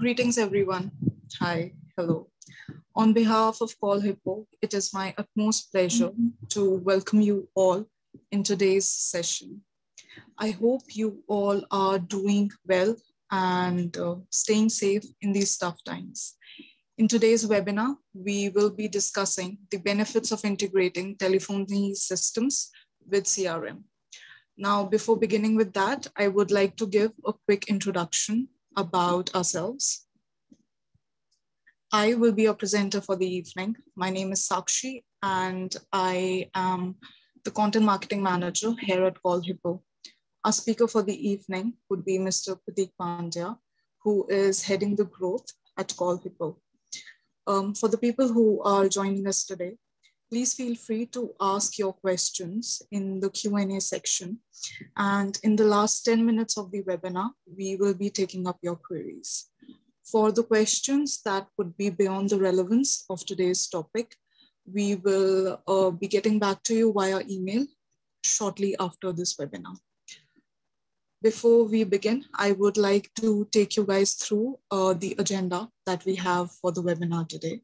Greetings, everyone. Hi, hello. On behalf of Call Hippo, it is my utmost pleasure to welcome you all in today's session. I hope you all are doing well and uh, staying safe in these tough times. In today's webinar, we will be discussing the benefits of integrating telephony systems with CRM. Now, before beginning with that, I would like to give a quick introduction about ourselves. I will be a presenter for the evening. My name is Sakshi, and I am the content marketing manager here at Call Hippo. Our speaker for the evening would be Mr. Pratik Pandya, who is heading the growth at Call Hippo. Um, for the people who are joining us today, please feel free to ask your questions in the Q&A section. And in the last 10 minutes of the webinar, we will be taking up your queries. For the questions that would be beyond the relevance of today's topic, we will uh, be getting back to you via email shortly after this webinar. Before we begin, I would like to take you guys through uh, the agenda that we have for the webinar today.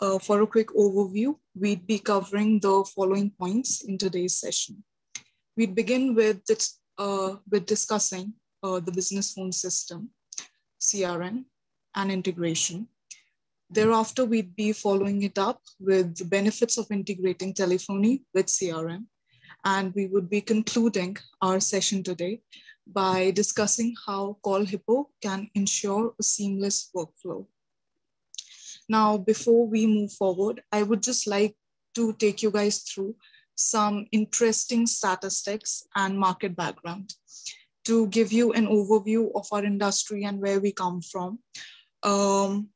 Uh, for a quick overview, we'd be covering the following points in today's session. We'd begin with, uh, with discussing uh, the business phone system, CRM, and integration. Thereafter, we'd be following it up with the benefits of integrating telephony with CRM. And we would be concluding our session today by discussing how Call Hippo can ensure a seamless workflow. Now, before we move forward, I would just like to take you guys through some interesting statistics and market background to give you an overview of our industry and where we come from. Um,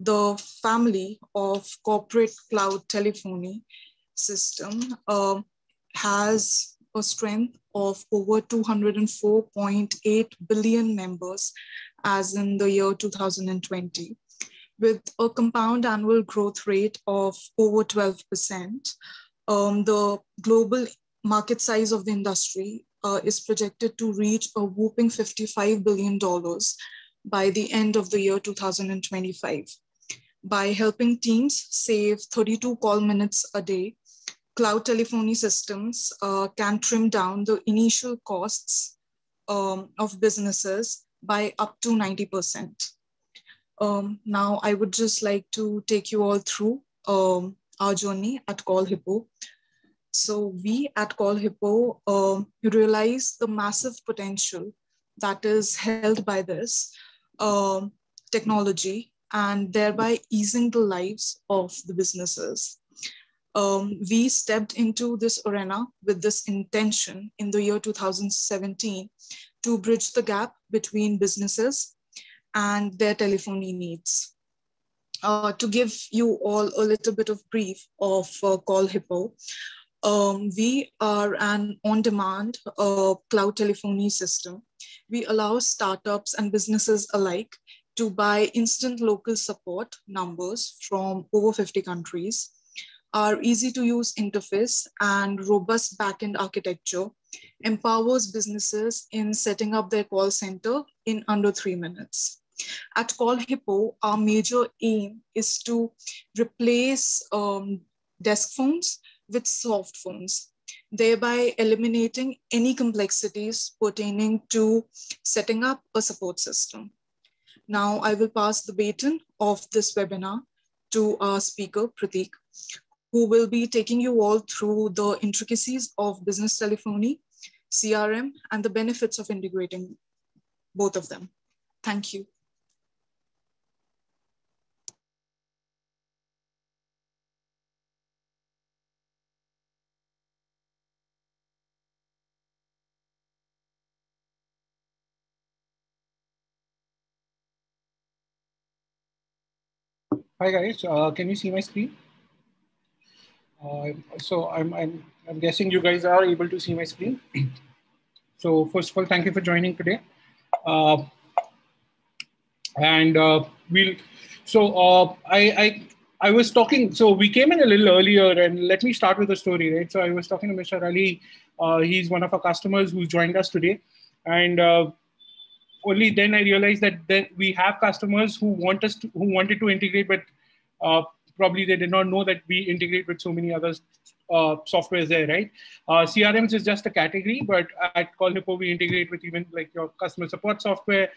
the family of corporate cloud telephony system uh, has a strength of over 204.8 billion members as in the year 2020 with a compound annual growth rate of over 12%. Um, the global market size of the industry uh, is projected to reach a whooping $55 billion by the end of the year 2025. By helping teams save 32 call minutes a day, cloud telephony systems uh, can trim down the initial costs um, of businesses by up to 90%. Um, now, I would just like to take you all through um, our journey at Call Hippo. So we at Call Hippo uh, realize the massive potential that is held by this uh, technology and thereby easing the lives of the businesses. Um, we stepped into this arena with this intention in the year 2017 to bridge the gap between businesses and their telephony needs. Uh, to give you all a little bit of brief of uh, Call Hippo, um, we are an on-demand uh, cloud telephony system. We allow startups and businesses alike to buy instant local support numbers from over 50 countries. Our easy to use interface and robust backend architecture empowers businesses in setting up their call center in under three minutes. At Call Hippo, our major aim is to replace um, desk phones with soft phones, thereby eliminating any complexities pertaining to setting up a support system. Now I will pass the baton of this webinar to our speaker, Pratik, who will be taking you all through the intricacies of business telephony, CRM, and the benefits of integrating both of them. Thank you. Hi guys, uh, can you see my screen? Uh, so I'm, I'm, I'm guessing you guys are able to see my screen. so first of all, thank you for joining today. Uh, and uh, we'll, so uh, I, I, I was talking, so we came in a little earlier and let me start with the story, right? So I was talking to Mr. Ali. Uh, he's one of our customers who joined us today. And only then I realized that we have customers who want us to, who wanted to integrate, but uh, probably they did not know that we integrate with so many other uh, softwares there, right? Uh, CRMs is just a category, but at Call Hippo, we integrate with even like your customer support software,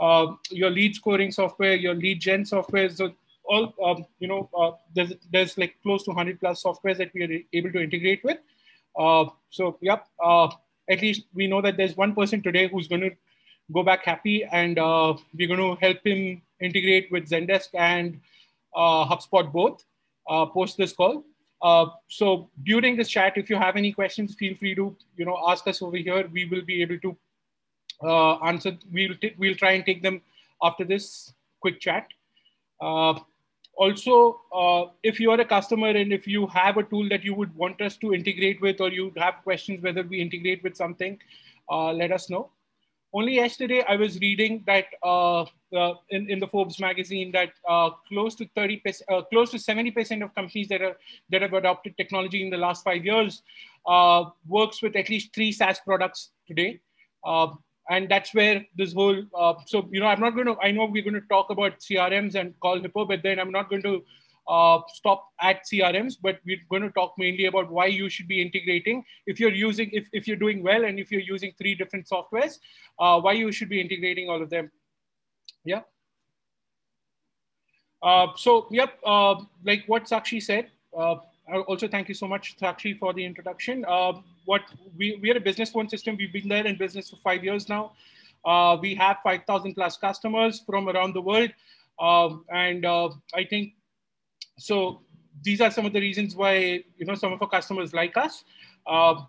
uh, your lead scoring software, your lead gen software. So all, um, you know, uh, there's, there's like close to 100 plus softwares that we are able to integrate with. Uh, so, yep, at least we know that there's one person today who's going to go back happy and we're going to help him integrate with Zendesk and HubSpot both post this call. Uh, so during this chat, if you have any questions, feel free to you know ask us over here. We will be able to uh, answer. We'll we'll try and take them after this quick chat. Uh, also, uh, if you are a customer and if you have a tool that you would want us to integrate with, or you have questions whether we integrate with something, uh, let us know. Only yesterday, I was reading that uh, uh, in, in the Forbes magazine that uh, close to 30 uh, close to 70 percent of companies that are that have adopted technology in the last five years uh, works with at least three SaaS products today. Uh, and that's where this whole so you know I'm not going to I know we're going to talk about CRMs and call Hippo, but then I'm not going to uh, stop at CRMs, but we're going to talk mainly about why you should be integrating. If you're using, if, if you're doing well and if you're using three different softwares, uh, why you should be integrating all of them. Yeah. Uh, so, yep, uh, like what Sakshi said, uh, also thank you so much, Sakshi, for the introduction. Uh, what we, we are a business phone system. We've been there in business for five years now. we have 5,000 plus customers from around the world. Um, and I think so these are some of the reasons why you know some of our customers like us. Uh,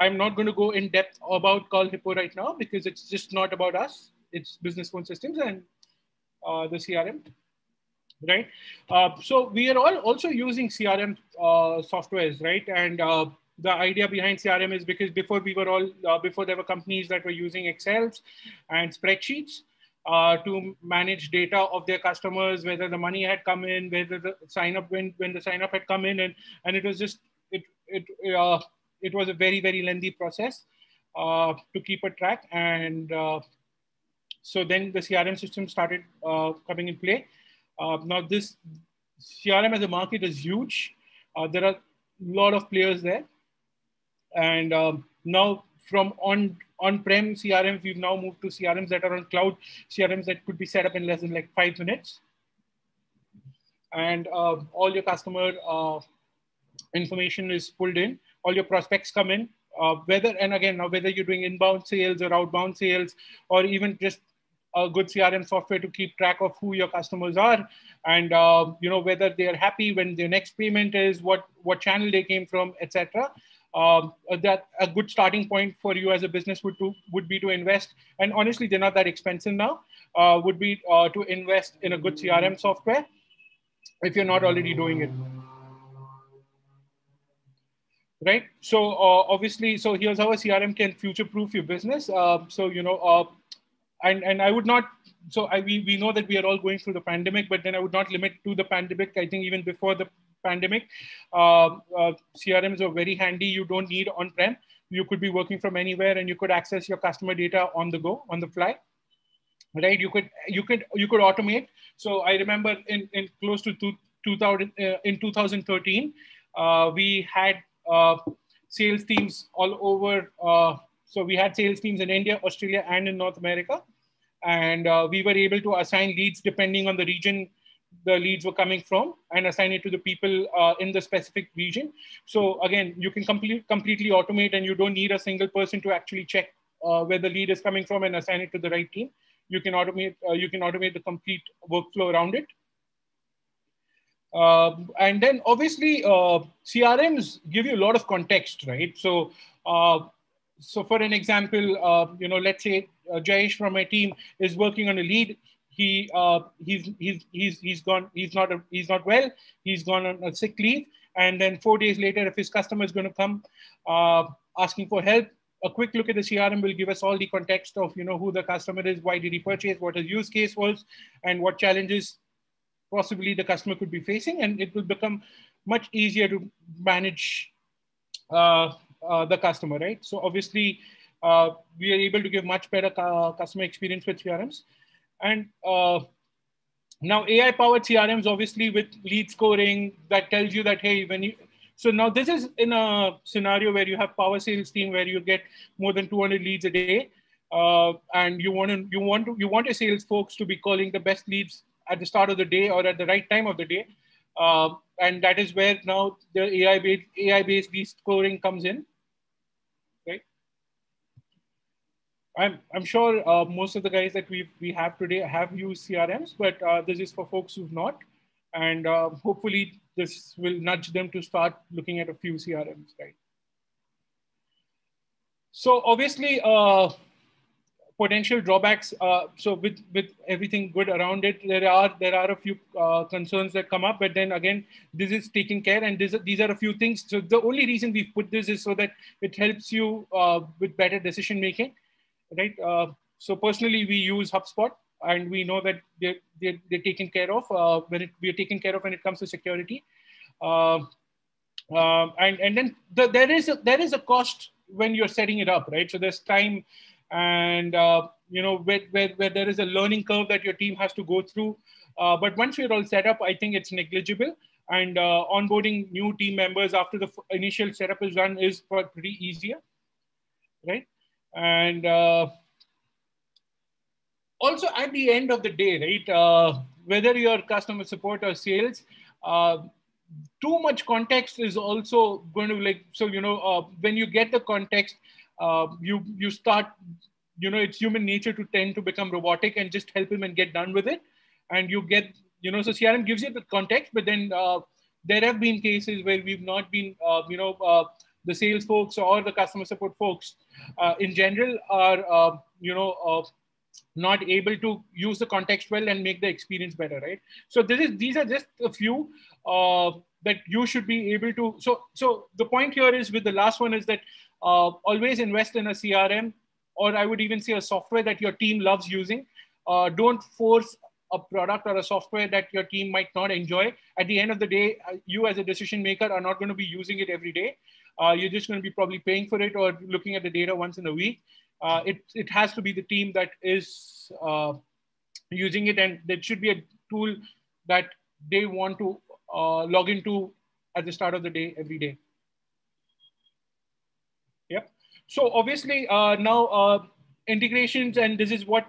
I'm not going to go in depth about Call Hippo right now because it's just not about us. It's business phone systems and uh, the CRM, right? Uh, so we are all also using CRM uh, softwares, right? And uh, the idea behind CRM is because before we were all uh, before there were companies that were using Excels and spreadsheets uh, to manage data of their customers, whether the money had come in, whether the sign up when when the sign up had come in, and and it was just it it uh, it was a very very lengthy process uh, to keep a track, and uh, so then the CRM system started uh, coming in play. Uh, now this CRM as a market is huge. there are a lot of players there, and um, now from on on-prem CRMs, we've now moved to CRMs that are on cloud, CRMs that could be set up in less than like five minutes. And uh, all your customer uh, information is pulled in, all your prospects come in, uh, whether, and again, now whether you're doing inbound sales or outbound sales, or even just a good CRM software to keep track of who your customers are, and uh, you know whether they are happy when their next payment is, what what channel they came from, etc um, that a good starting point for you as a business would to, would be to invest. And honestly, they're not that expensive now. Uh, would be uh, to invest in a good CRM software if you're not already doing it. Right. So uh, obviously, so here's how a CRM can future-proof your business. Uh, so you know, uh, and and I would not. So I, we we know that we are all going through the pandemic, but then I would not limit to the pandemic. I think even before the pandemic, uh, uh, CRMs are very handy. You don't need on-prem. You could be working from anywhere and you could access your customer data on the go, on the fly right you could you could you could automate so i remember in, in close to two, 2000 uh, in 2013 uh, we had uh, sales teams all over uh, so we had sales teams in india australia and in north america and we were able to assign leads depending on the region the leads were coming from and assign it to the people uh, in the specific region. So again, you can complete, completely automate and you don't need a single person to actually check uh, where the lead is coming from and assign it to the right team. You can automate, uh, you can automate the complete workflow around it. Um, and then obviously uh, CRMs give you a lot of context, right? So, uh, so for an example, uh, you know, let's say Jayesh from my team is working on a lead he uh, he's he's he's he's gone he's not a, he's not well. He's gone on a sick leave. And then four days later if his customer is going to come uh, asking for help a quick look at the crm will give us all the context of you know who the customer is why did he purchase what his use case was and what challenges possibly the customer could be facing. And it will become much easier to manage uh, uh the customer right? So obviously uh, we are able to give much better customer experience with CRMs. And uh, now AI powered CRMs, obviously with lead scoring that tells you that, hey, when you, so now this is in a scenario where you have power sales team where you get more than 200 leads a day. Uh, and you want to, you want to, you want your sales folks to be calling the best leads at the start of the day or at the right time of the day. Uh, and that is where now the AI based AI based lead scoring comes in. I'm, I'm sure uh, most of the guys that we we have today have used CRMs, but uh, this is for folks who've not. And uh, hopefully this will nudge them to start looking at a few CRMs, right? So obviously, uh, potential drawbacks. Uh, so with, with everything good around it, there are there are a few uh, concerns that come up, but then again, this is taken care and this, these are a few things. So the only reason we've put this is so that it helps you with better decision making right? Uh, so personally, we use HubSpot, and we know that they're, they're, they're taken care of uh, when it, we're taken care of when it comes to security. Uh, um, and and then the, there is a, there is a cost when you're setting it up, right? So there's time, and uh, you know where, where, where there is a learning curve that your team has to go through. Uh, but once you're all set up, I think it's negligible. And uh, onboarding new team members after the initial setup is done is pretty easier, right? And uh, also at the end of the day, right, uh, whether you're customer support or sales, uh, too much context is also going to like, so, you know, uh, when you get the context, uh, you, you start, you know, it's human nature to tend to become robotic and just help him and get done with it. And you get, you know, so CRM gives you the context, but then there have been cases where we've not been, you know, the sales folks or the customer support folks uh, in general are, uh, you know, uh, not able to use the context well and make the experience better, right? So this is these are just a few uh, that you should be able to. So so the point here is with the last one is that uh, always invest in a CRM or I would even say a software that your team loves using. Uh, don't force a product or a software that your team might not enjoy. At the end of the day, you as a decision maker are not going to be using it every day uh, you're just going to be probably paying for it or looking at the data once in a week. Uh, it, it has to be the team that is uh, using it and there should be a tool that they want to uh, log into at the start of the day every day. Yep. So obviously uh, now uh, integrations and this is what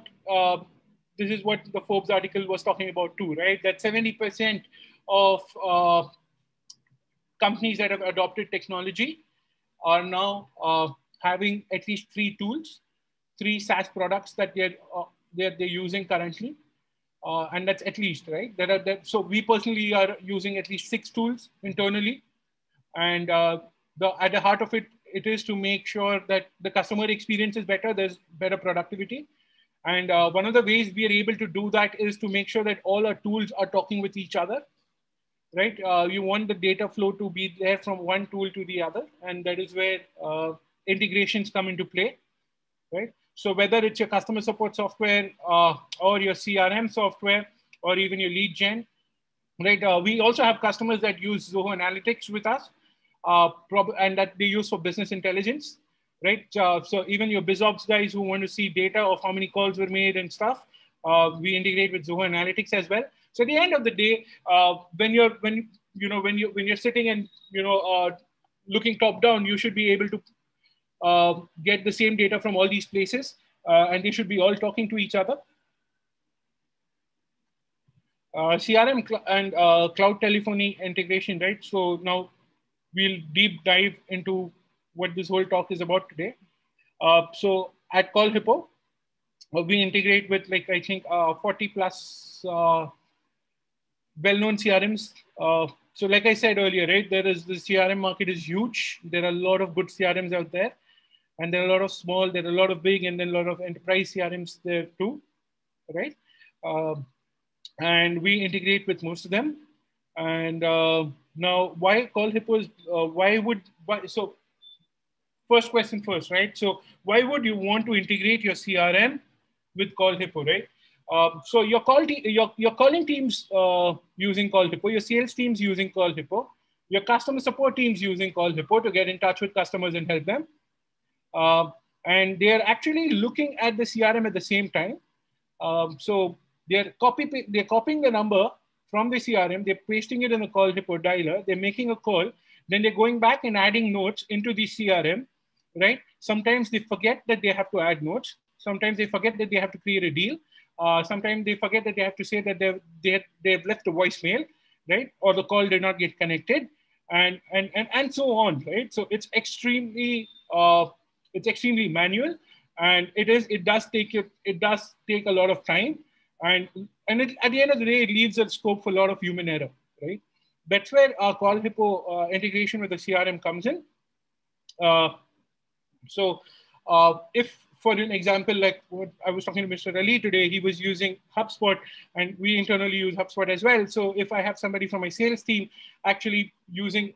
this is what the Forbes article was talking about too, right? That 70% of companies that have adopted technology are now uh, having at least three tools, three SaaS products that they're, uh, they're, they're using currently. Uh, and that's at least, right? There are, that, so we personally are using at least six tools internally. And uh, the, at the heart of it, it is to make sure that the customer experience is better, there's better productivity. And uh, one of the ways we are able to do that is to make sure that all our tools are talking with each other right? Uh, you want the data flow to be there from one tool to the other, and that is where uh, integrations come into play, right? So whether it's your customer support software uh, or your CRM software or even your lead gen, right? Uh, we also have customers that use Zoho Analytics with us, uh, and that they use for business intelligence, right? Uh, so even your BizOps guys who want to see data of how many calls were made and stuff, we integrate with Zoho Analytics as well. So at the end of the day, uh, when you're when you know when you when you're sitting and you know uh, looking top down, you should be able to uh, get the same data from all these places, uh, and they should be all talking to each other. Uh, CRM cl and uh, cloud telephony integration, right? So now we'll deep dive into what this whole talk is about today. so at CallHippo, we integrate with like I think 40 plus well-known CRMs. Uh, so like I said earlier, right, there is the CRM market is huge. There are a lot of good CRMs out there and there are a lot of small, there are a lot of big and then a lot of enterprise CRMs there too, right? Uh, and we integrate with most of them. And uh, now why call hippos? Uh, why would, why, so first question first, right? So why would you want to integrate your CRM with Call Hippo, right? Um, so your call te- your, your calling teams uh, using Call Hippo, your sales teams using Call Hippo, your customer support teams using Call Hippo to get in touch with customers and help them. Uh, and they are actually looking at the CRM at the same time. Um, so they're copy they're copying the number from the CRM, they're pasting it in the call hippo dialer, they're making a call, then they're going back and adding notes into the CRM, right? Sometimes they forget that they have to add notes. Sometimes they forget that they have to create a deal. Uh, sometimes they forget that they have to say that they've, they, they've left a voicemail, right? Or the call did not get connected and, and, and, and so on, right? So it's extremely, uh, it's extremely manual and it is, it does take, it, it does take a lot of time and, and it, at the end of the day, it leaves a scope for a lot of human error, right? That's where our Call Hippo uh, integration with the CRM comes in. Uh, so uh, if for an example, like what I was talking to Mr. Ali today, he was using HubSpot and we internally use HubSpot as well. So if I have somebody from my sales team actually using,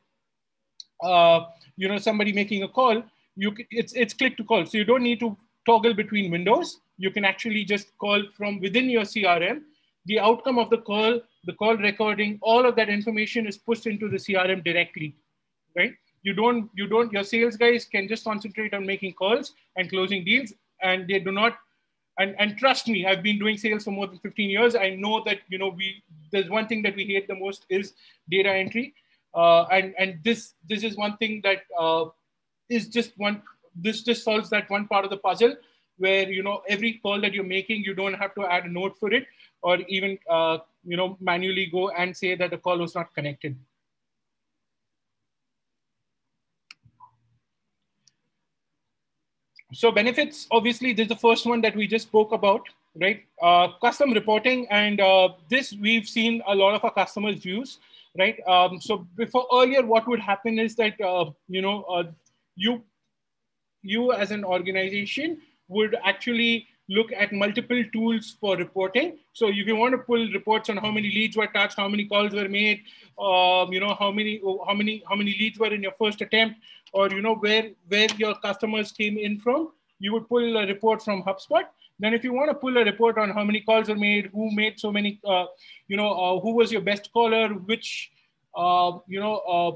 uh, you know, somebody making a call, you it's, it's click to call. So you don't need to toggle between windows. You can actually just call from within your CRM. The outcome of the call, the call recording, all of that information is pushed into the CRM directly, right? You don't you don't your sales guys can just concentrate on making calls and closing deals and they do not and, and trust me i've been doing sales for more than 15 years. I know that you know we there's one thing that we hate the most is data entry. Uh, and and this this is one thing that uh, is just one this just solves that one part of the puzzle where you know every call that you're making you don't have to add a note for it or even uh, you know manually go and say that the call was not connected so benefits, obviously, this is the first one that we just spoke about, right? Uh, custom reporting, and uh, this we've seen a lot of our customers use, right? Um, so before earlier, what would happen is that uh, you know uh, you you as an organization would actually look at multiple tools for reporting. So if you want to pull reports on how many leads were touched, how many calls were made, um, you know, how many, how many, how many leads were in your first attempt, or, you know, where, where your customers came in from, you would pull a report from HubSpot. Then if you want to pull a report on how many calls were made, who made so many, uh, you know, uh, who was your best caller, which, uh, you know, uh,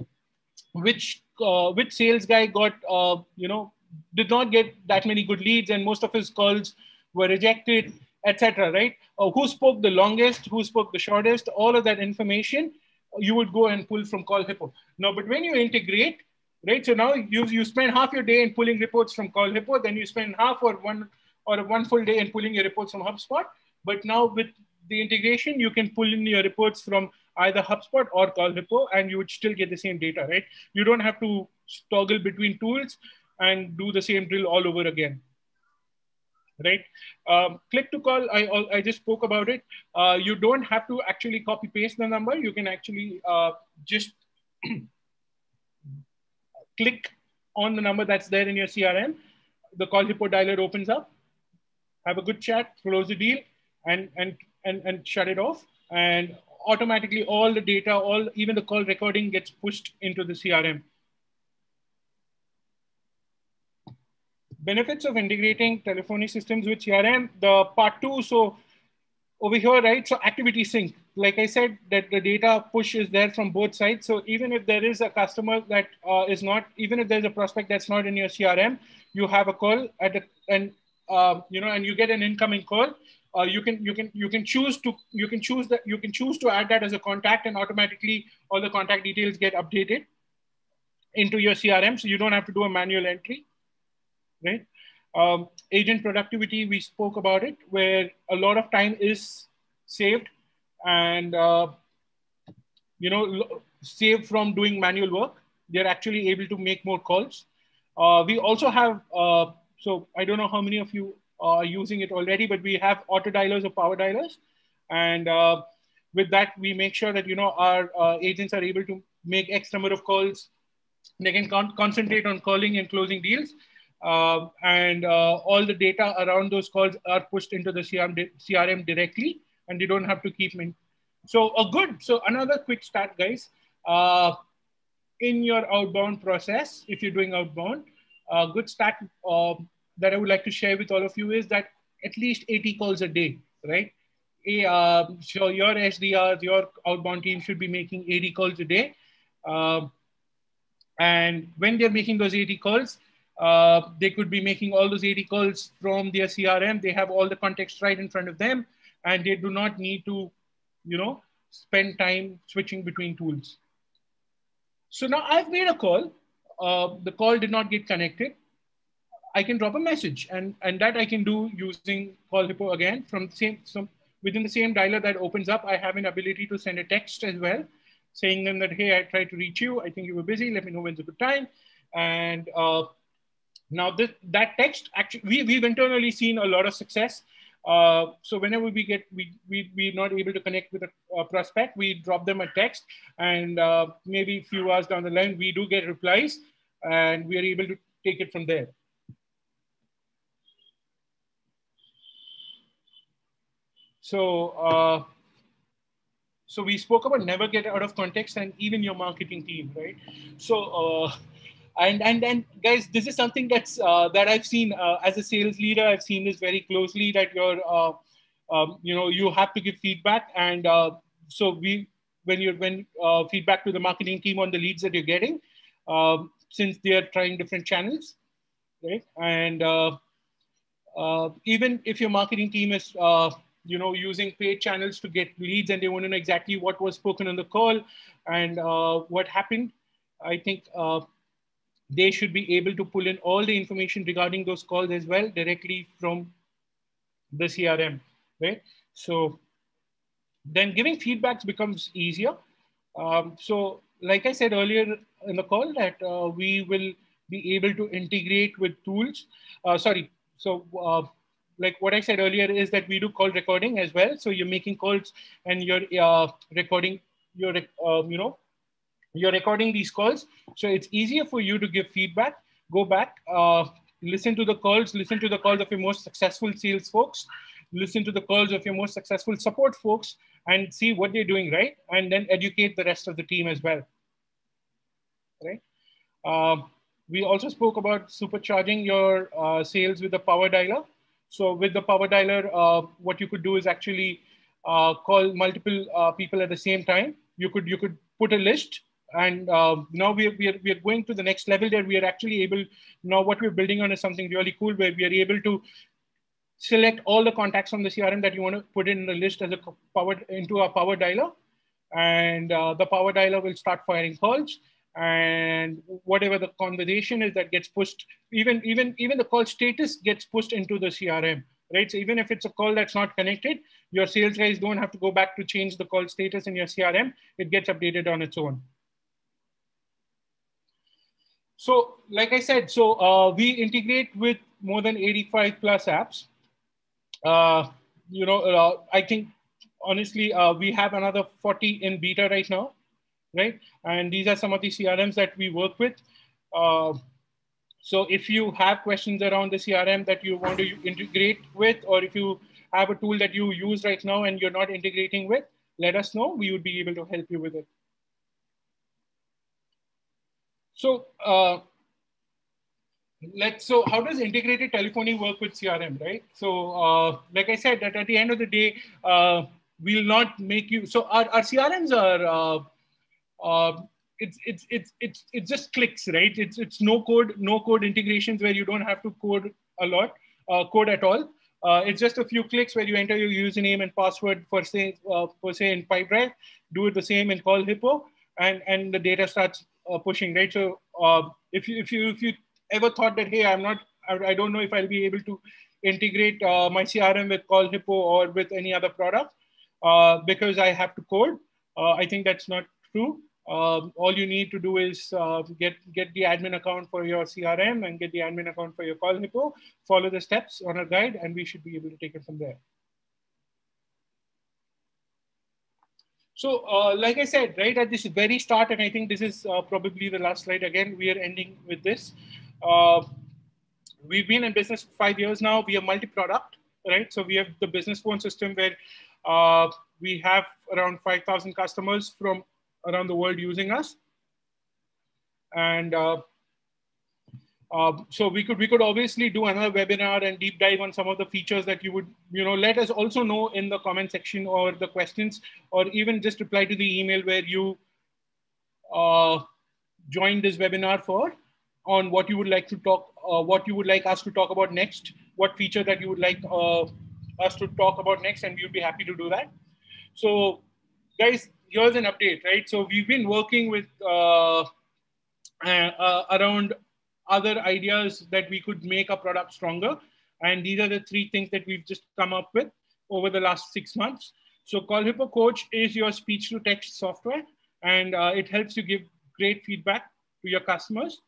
which, uh, which sales guy got, uh, you know, did not get that many good leads and most of his calls were rejected, etc. Right? Uh, who spoke the longest? Who spoke the shortest? All of that information you would go and pull from Call Hippo. Now, but when you integrate, right? So now you you spend half your day in pulling reports from Call Hippo, then you spend half or one or one full day in pulling your reports from HubSpot. But now with the integration, you can pull in your reports from either HubSpot or Call Hippo, and you would still get the same data, right? You don't have to toggle between tools and do the same drill all over again right? Um, click to call, I, I just spoke about it. Uh, you don't have to actually copy paste the number. You can actually uh, just click on the number that's there in your CRM. The call hippo dialer opens up, have a good chat, close the deal, and, and, and, and shut it off. And automatically all the data, all even the call recording gets pushed into the CRM. Benefits of integrating telephony systems with CRM, the part two, so over here, right? So activity sync, like I said, that the data push is there from both sides. So even if there is a customer that uh, is not, even if there's a prospect that's not in your CRM, you have a call at and uh, you know, and you get an incoming call. Uh, you can you can you can choose to you can choose that you can choose to add that as a contact and automatically all the contact details get updated into your CRM. So you don't have to do a manual entry right? Um, agent productivity, we spoke about it, where a lot of time is saved and, uh, you know, saved from doing manual work. They're actually able to make more calls. Uh, we also have, uh, so I don't know how many of you are using it already, but we have auto dialers or power dialers. And uh, with that, we make sure that, you know, our uh, agents are able to make X number of calls. They can con concentrate on calling and closing deals uh, and uh, all the data around those calls are pushed into the CRM, CRM directly, and you don't have to keep in. So a good, so another quick start, guys. Uh, in your outbound process, if you're doing outbound, a good start uh, that I would like to share with all of you is that at least 80 calls a day, right? Uh, so your SDRs, your outbound team should be making 80 calls a day. Uh, and when they're making those 80 calls, Uh, they could be making all those 80 calls from their CRM. They have all the context right in front of them, and they do not need to, you know, spend time switching between tools. So now I've made a call. Uh, the call did not get connected. I can drop a message, and and that I can do using Call Hippo again from the same some within the same dialer that opens up. I have an ability to send a text as well, saying them that hey, I tried to reach you. I think you were busy. Let me know when's a good time. And uh, now this, that text actually we we've internally seen a lot of success. Uh, so whenever we get we we we're not able to connect with a, a prospect, we drop them a text, and uh, maybe a few hours down the line we do get replies, and we are able to take it from there. So, uh, so we spoke about never get out of context and even your marketing team, right? So, uh, and and and guys, this is something that's uh, that I've seen uh, as a sales leader. I've seen this very closely that you're, uh, um, you know, you have to give feedback, and uh, so we when you're when uh, feedback to the marketing team on the leads that you're getting, um, since they are trying different channels, right? And uh, even if your marketing team is you know, using paid channels to get leads and they want to know exactly what was spoken on the call and what happened. I think they should be able to pull in all the information regarding those calls as well directly from the CRM, right? So then giving feedbacks becomes easier. Um, so like I said earlier in the call that uh, we will be able to integrate with tools. Uh, sorry, so uh, like what I said earlier is that we do call recording as well. So you're making calls and you're uh, recording, you're, uh, you know, you're recording these calls. So it's easier for you to give feedback, go back, uh, listen to the calls, listen to the calls of your most successful sales folks, listen to the calls of your most successful support folks and see what they're doing right. And then educate the rest of the team as well, right? Uh, we also spoke about supercharging your uh, sales with the power dialer. So with the power dialer, uh, what you could do is actually uh, call multiple uh, people at the same time. You could you could put a list, and uh, now we are, we are we are going to the next level there. We are actually able now what we're building on is something really cool where we are able to select all the contacts from the CRM that you want to put in the list as a power into a power dialer, and uh, the power dialer will start firing calls. And whatever the conversation is that gets pushed even even even the call status gets pushed into the crm right? So even if it's a call that's not connected your sales guys don't have to go back to change the call status in your crm it gets updated on its own so like i said so uh, we integrate with more than 85 plus apps uh, you know uh, i think honestly uh, we have another 40 in beta right now right? And these are some of the CRMs that we work with. Uh, so if you have questions around the CRM that you want to integrate with, or if you have a tool that you use right now and you're not integrating with, let us know. We would be able to help you with it. So uh, let's, so how does integrated telephony work with CRM, right? So uh, like I said, that at the end of the day, uh, we'll not make you, so our, our CRMs are uh, uh, it's it's it's it's it just clicks, right? It's it's no code, no code integrations where you don't have to code a lot, uh, code at all. Uh, it's just a few clicks where you enter your username and password for say uh, for say in Pipedrive, do it the same in Call Hippo, and and the data starts uh, pushing, right? So uh, if you if you if you ever thought that hey, I'm not, I, I don't know if I'll be able to integrate uh, my CRM with Call Hippo or with any other product uh, because I have to code, uh, I think that's not true. Um, all you need to do is uh, get, get the admin account for your CRM and get the admin account for your Call Hippo, follow the steps on our guide, and we should be able to take it from there. So, uh, like I said, right at this very start, and I think this is uh, probably the last slide again, we are ending with this. Uh, we've been in business five years now. We are multi-product, right? So we have the business phone system where uh, we have around 5,000 customers from around the world using us. And uh, so we could we could obviously do another webinar and deep dive on some of the features that you would you know let us also know in the comment section or the questions or even just reply to the email where you uh, joined this webinar for on what you would like to talk uh, what you would like us to talk about next, what feature that you would like uh, us to talk about next, and we'd be happy to do that. So, guys, here's an update, right? So we've been working with uh, uh, around other ideas that we could make our product stronger. And these are the three things that we've just come up with over the last six months. So CallHippo Coach is your speech to text software, and uh, it helps you give great feedback to your customers.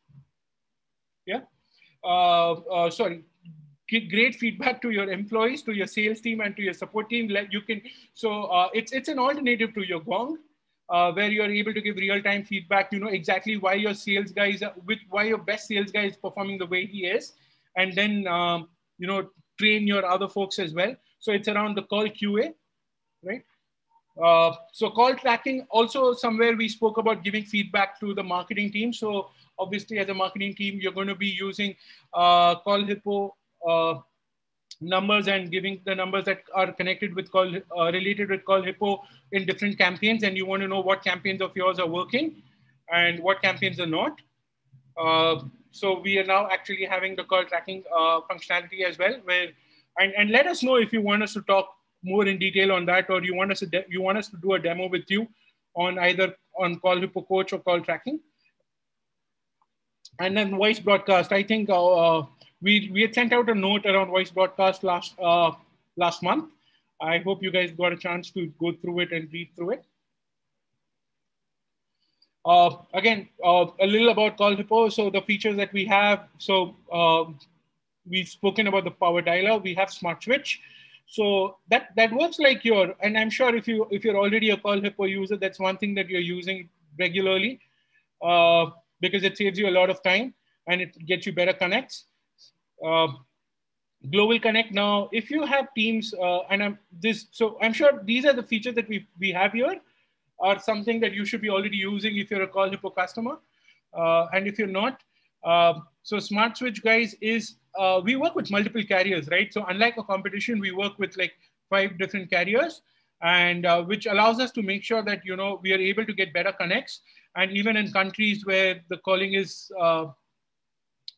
Yeah. Uh, uh, sorry, give great feedback to your employees, to your sales team, and to your support team. Let you can. So uh, it's it's an alternative to your Gong, uh, where you are able to give real time feedback. You know exactly why your sales guy is with why your best sales guy is performing the way he is, and then um, you know train your other folks as well. So it's around the call QA, right? Uh, so call tracking also somewhere we spoke about giving feedback to the marketing team. So obviously as a marketing team, you're going to be using uh, Call Hippo uh, numbers and giving the numbers that are connected with call uh, related with call hippo in different campaigns and you want to know what campaigns of yours are working and what campaigns are not. Uh, so we are now actually having the call tracking uh, functionality as well where and, and let us know if you want us to talk more in detail on that or you want us to you want us to do a demo with you on either on call hippo coach or call tracking and then voice broadcast i think uh, we we had sent out a note around voice broadcast last uh, last month. I hope you guys got a chance to go through it and read through it. Uh, again, uh, a little about Call Hippo. So the features that we have. So uh, we've spoken about the power dialer. We have Smart Switch. So that that works like your. And I'm sure if you if you're already a Call Hippo user, that's one thing that you're using regularly uh, because it saves you a lot of time and it gets you better connects. Uh, global connect now if you have teams uh, and i'm this so i'm sure these are the features that we we have here are something that you should be already using if you're a call hippo customer uh, and if you're not uh, so smart switch guys is uh, we work with multiple carriers right? So unlike a competition we work with like five different carriers and uh, which allows us to make sure that you know we are able to get better connects and even in countries where the calling is uh,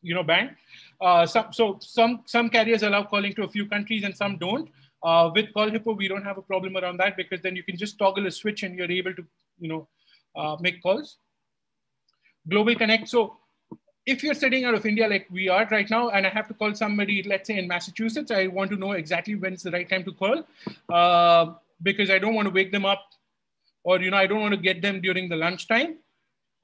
you know banned uh, some, so some, some carriers allow calling to a few countries and some don't. Uh, with Call Hippo, we don't have a problem around that because then you can just toggle a switch and you're able to, you know, uh, make calls. Global Connect. So if you're sitting out of India like we are right now, and I have to call somebody, let's say in Massachusetts, I want to know exactly when's the right time to call uh, because I don't want to wake them up or, you know, I don't want to get them during the lunchtime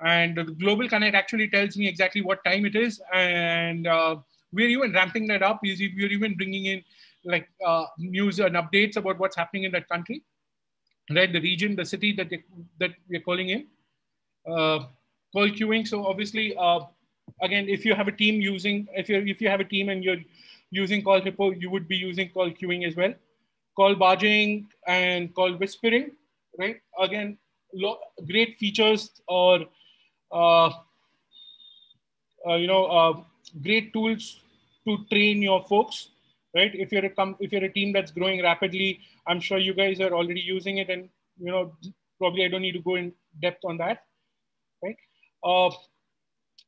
and the global connect actually tells me exactly what time it is. And uh, we're even ramping that up. We're even bringing in like uh, news and updates about what's happening in that country right? The region the city that they, that we're calling in uh, call queuing. So obviously uh, again if you have a team using if you if you have a team and you're using call hippo you would be using call queuing as well. Call barging and call whispering right? Again great features or you know, uh, great tools to train your folks, right? If you're a com- if you're a team that's growing rapidly, I'm sure you guys are already using it, and you know, probably I don't need to go in depth on that, right? Uh,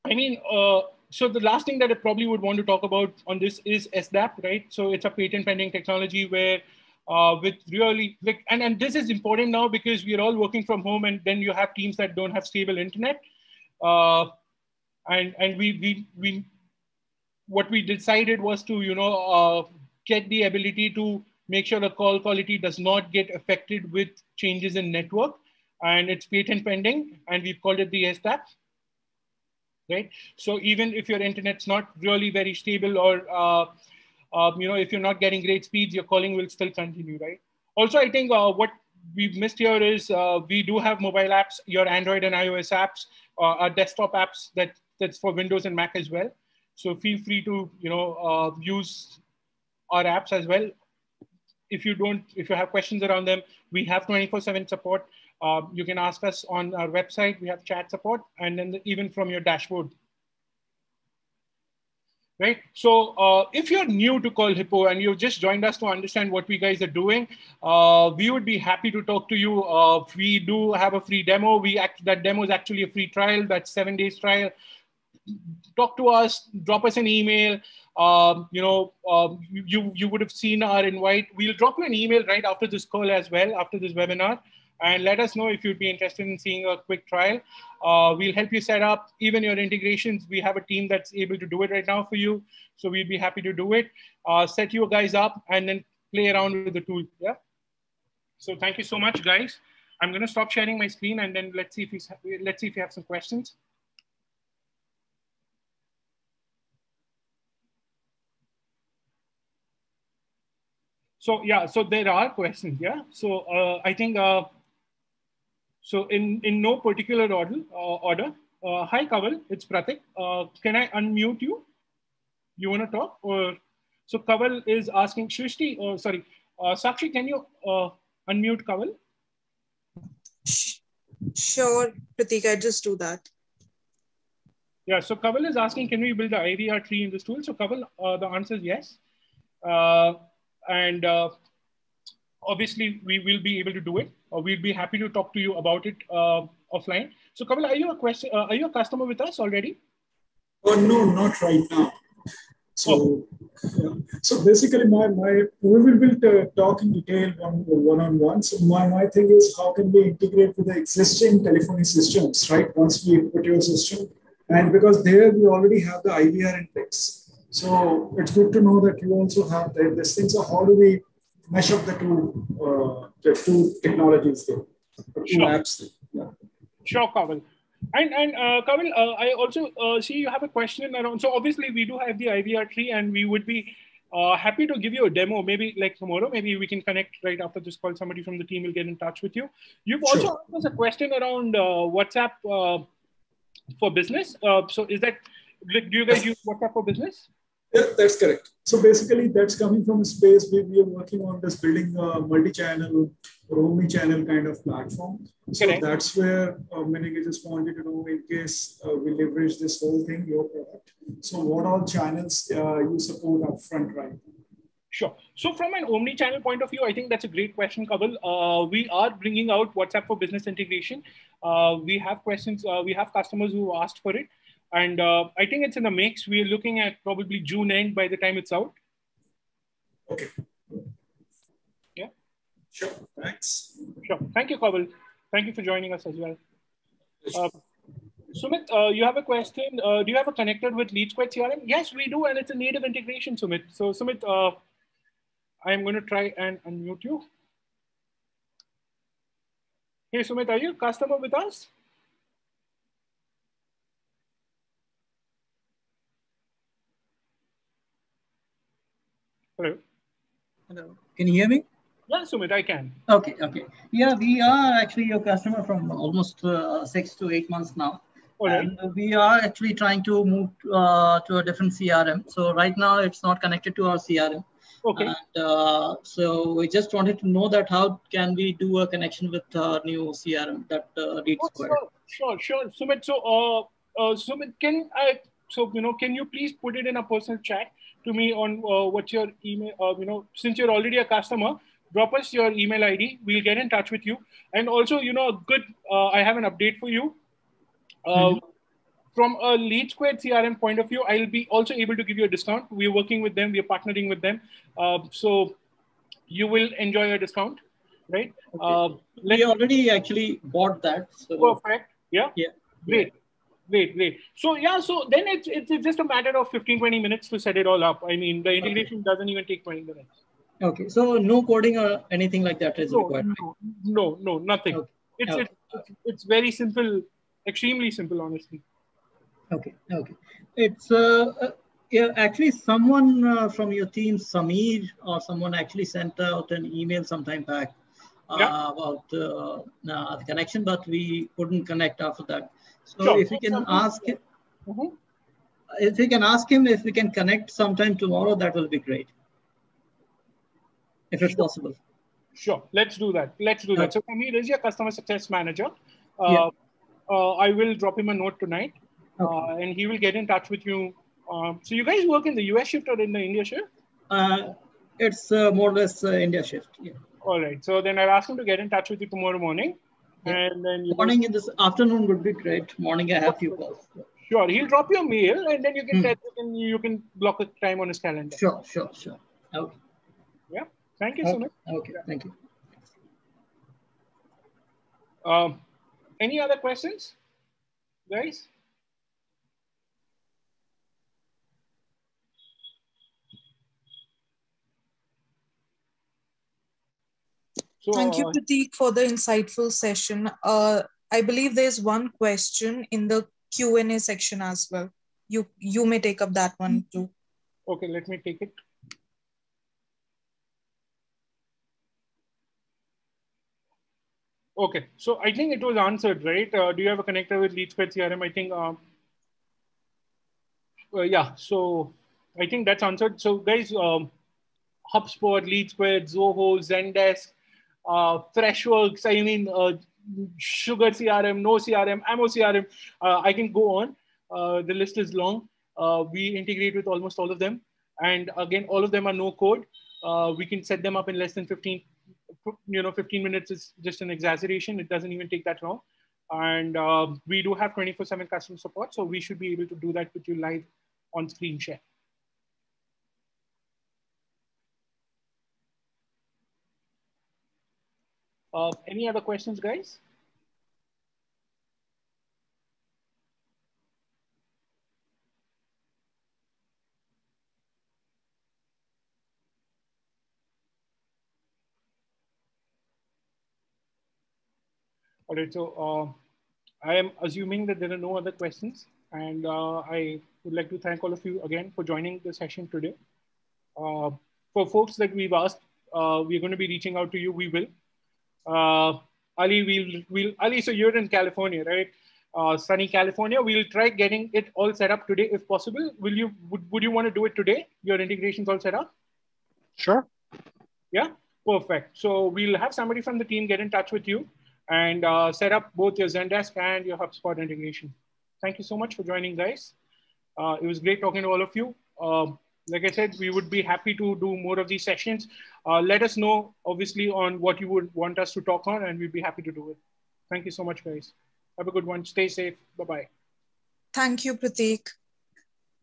I mean, uh, so the last thing that I probably would want to talk about on this is SDAP, right? So it's a patent pending technology where uh, with really like, and, and this is important now because we are all working from home and then you have teams that don't have stable internet. Uh, and and we, we, we, what we decided was to, you know, uh, get the ability to make sure the call quality does not get affected with changes in network. And it's patent pending, and we've called it the SDAP right? So even if your internet's not really very stable or, uh, um, you know, if you're not getting great speeds, your calling will still continue, right? Also, I think uh, what we've missed here is uh, we do have mobile apps, your Android and iOS apps, uh, our desktop apps that that's for Windows and Mac as well. So feel free to you know uh, use our apps as well. If you don't, if you have questions around them, we have 24/7 support. Uh, you can ask us on our website. We have chat support, and then even from your dashboard, right? So uh, if you're new to Call Hippo and you've just joined us to understand what we guys are doing, uh, we would be happy to talk to you. Uh, we do have a free demo. We act, that demo is actually a free trial. That's seven days trial. talk to us, drop us an email. Um, you know, um, you you would have seen our invite. We'll drop you an email right after this call as well, after this webinar, and let us know if you'd be interested in seeing a quick trial. Uh, we'll help you set up even your integrations. We have a team that's able to do it right now for you, so we'd be happy to do it. Uh, set you guys up and then play around with the tool. Yeah. So thank you so much, guys. I'm going to stop sharing my screen and then let's see if we let's see if you have some questions. So yeah, so there are questions. Yeah. So uh, I think uh, so in in no particular order. Uh, order. Uh, hi, Kaval. It's Pratik. Uh, can I unmute you? You want to talk or so? Kaval is asking Shrishti. Oh, sorry, uh, Sakshi. Can you unmute Kaval? Sure, Pratik. I just do that. Yeah. So Kaval is asking, can we build the IVR tree in this tool? So Kaval, the answer is yes. Uh, and uh, obviously we will be able to do it. Or we'll be happy to talk to you about it uh, offline. So Kamal, are you a question? Uh, are you a customer with us already? Oh no, not right now. So, oh. yeah. so basically, my my we will be uh, talk in detail one one on one. So my my thing is how can we integrate with the existing telephony systems, right? Once we put your system, and because there we already have the IVR in place. So it's good to know that you also have this thing. So how do we mesh up the two uh, the two technologies there, the two sure. apps there? Yeah. Sure, Kaval. And and uh, Kaval, uh, I also uh, see you have a question around. So obviously we do have the IVR tree, and we would be uh, happy to give you a demo. Maybe like tomorrow, maybe we can connect right after this call. Somebody from the team will get in touch with you. You've also sure. asked us a question around uh, WhatsApp uh, for business. Uh, so is that do you guys use WhatsApp for business? Yeah, that's correct. So basically, that's coming from a space where we are working on this building a multi-channel or omni-channel kind of platform. So correct. that's where uh, Menig just wanted to know in case uh, we leverage this whole thing, your product. So what all channels uh, you support upfront right Sure. So from an omni-channel point of view, I think that's a great question, Kaval. Uh, we are bringing out WhatsApp for business integration. Uh, we have questions. Uh, we have customers who asked for it. And uh, I think it's in the mix. We're looking at probably June end by the time it's out. Okay. Yeah. Sure. Thanks. Sure. Thank you, Kaval. Thank you for joining us as well. Uh, Sumit, uh, you have a question. Uh, do you have a connected with LeadSquared CRM? Yes, we do, and it's a native integration, Sumit. So, Sumit, uh, I'm going to try and unmute you. Hey, Sumit, are you a customer with us? Hello. Hello. Can you hear me? Yeah, Sumit, I can. Okay, okay. Yeah, we are actually your customer from almost uh, six to eight months now. And we are actually trying to move uh, to a different CRM. So right now it's not connected to our CRM. Okay. And uh, so we just wanted to know that how can we do a connection with our new CRM that uh, oh, Square. Sure, sure, sure. Sumit, so uh, uh, Sumit, can I? So you know, can you please put it in a personal chat? To me on uh, what's your email, uh, you know, since you're already a customer, drop us your email ID. We'll get in touch with you. And also, you know, a good, uh, I have an update for you. Mm-hmm. From a LeadSquared CRM point of view, I'll be also able to give you a discount. We're working with them. We're partnering with them. so you will enjoy a discount, right? Okay. we already actually bought that. So. Perfect. Yeah. Yeah. Great. Great, great. So yeah, so then it's, it's, it's just a matter of 15, 20 minutes to set it all up. I mean, the integration okay. doesn't even take 20 minutes. Okay, so no coding or anything like that is no, required. No, no, no nothing. Okay. It's, okay. it's it's very simple, extremely simple, honestly. Okay, okay. It's uh, uh yeah, actually someone uh, from your team, Samir, or someone actually sent out an email sometime back yeah. about uh, uh, the connection, but we couldn't connect after that. So sure. if we can ask him, mm-hmm. if we can ask him if we can connect sometime tomorrow, that will be great. If it's sure. possible. Sure, let's do that. Let's do that. So Kamir is your customer success manager. Uh, yeah. uh, I will drop him a note tonight, okay. uh, and he will get in touch with you. Um, so you guys work in the US shift or in the India shift? Uh, it's uh, more or less uh, India shift. Yeah. All right. So then I'll ask him to get in touch with you tomorrow morning. And then morning in this afternoon would be great. Morning I have few calls. Sure. He'll drop you a mail and then you can, mm. you can you can block a time on his calendar. Sure, sure, sure. Okay. Yeah. Thank you okay. so much. Okay. Thank you. Um, any other questions, guys? So, Thank you, Prateek, for the insightful session. Uh, I believe there's one question in the Q&A section as well. You, you may take up that one too. Okay, let me take it. Okay, so I think it was answered, right? Uh, do you have a connector with LeadSquared CRM? I think, um, uh, yeah, so I think that's answered. So guys, um, HubSpot, LeadSquared, Zoho, Zendesk, uh, Freshworks, I mean, uh, Sugar CRM, No CRM, amoCRM. Uh, I can go on. Uh, the list is long. Uh, we integrate with almost all of them. And again, all of them are no code. Uh, we can set them up in less than 15, you know, 15 minutes is just an exaggeration. It doesn't even take that long. And uh, we do have 24 seven customer support. So we should be able to do that with you live on screen share. Uh, any other questions, guys? All right, so uh, I am assuming that there are no other questions. And uh, I would like to thank all of you again for joining the session today. Uh, for folks that we've asked, uh, we're going to be reaching out to you. We will. Uh, Ali, we'll, we'll, Ali, so you're in California, right? Uh, sunny California. We'll try getting it all set up today if possible. Will you, would, would you want to do it today? Your integration's all set up? Sure. Yeah, perfect. So we'll have somebody from the team get in touch with you and uh, set up both your Zendesk and your HubSpot integration. Thank you so much for joining, guys. Uh, it was great talking to all of you. Like I said, we would be happy to do more of these sessions. Uh, let us know, obviously, on what you would want us to talk on, and we'd be happy to do it. Thank you so much, guys. Have a good one. Stay safe. Bye bye. Thank you, Prateek.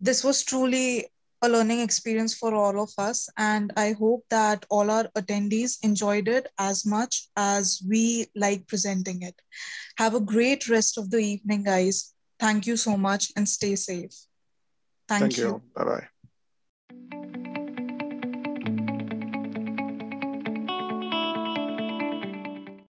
This was truly a learning experience for all of us. And I hope that all our attendees enjoyed it as much as we like presenting it. Have a great rest of the evening, guys. Thank you so much and stay safe. Thank, Thank you. you. Bye bye.